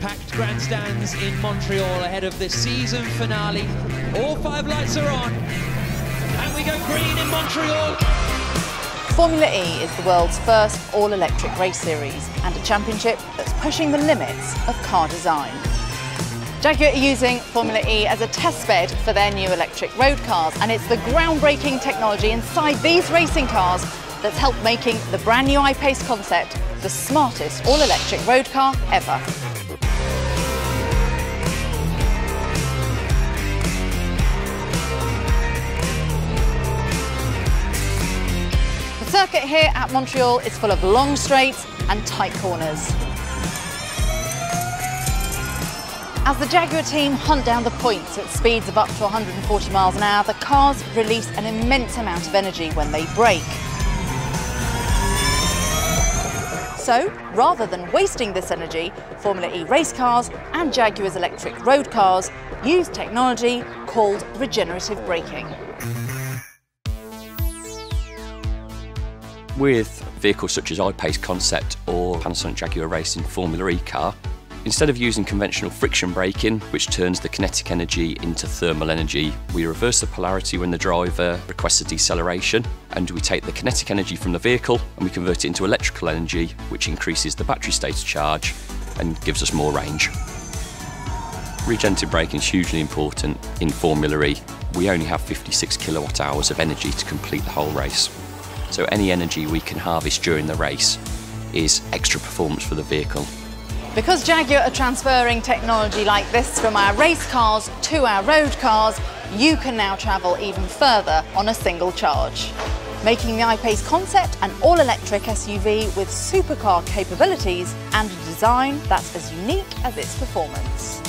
packed grandstands in Montreal ahead of the season finale. All five lights are on, and we go green in Montreal. Formula E is the world's first all-electric race series and a championship that's pushing the limits of car design. Jaguar are using Formula E as a test bed for their new electric road cars and it's the groundbreaking technology inside these racing cars that's helped making the brand new I-Pace concept the smartest all-electric road car ever. Circuit here at Montreal is full of long straights and tight corners. As the Jaguar team hunt down the points at speeds of up to 140 miles an hour, the cars release an immense amount of energy when they brake. So, rather than wasting this energy, Formula E race cars and Jaguar's electric road cars use technology called regenerative braking. With vehicles such as I-Pace Concept or Panasonic Jaguar Racing Formula E car, instead of using conventional friction braking, which turns the kinetic energy into thermal energy, we reverse the polarity when the driver requests a deceleration, and we take the kinetic energy from the vehicle and we convert it into electrical energy, which increases the battery state of charge and gives us more range. Regenerative braking is hugely important in Formula E. We only have 56 kilowatt hours of energy to complete the whole race. So any energy we can harvest during the race is extra performance for the vehicle. Because Jaguar are transferring technology like this from our race cars to our road cars, you can now travel even further on a single charge. Making the I-Pace concept an all-electric SUV with supercar capabilities and a design that's as unique as its performance.